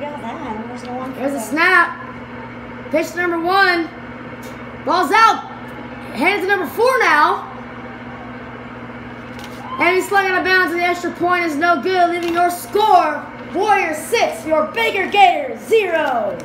that. There's a snap. Pitch number one. Ball's out. Hands to number four now. And he's slung out of bounds, and the extra point is no good, leaving your score Warriors six, your Baker Gator zero.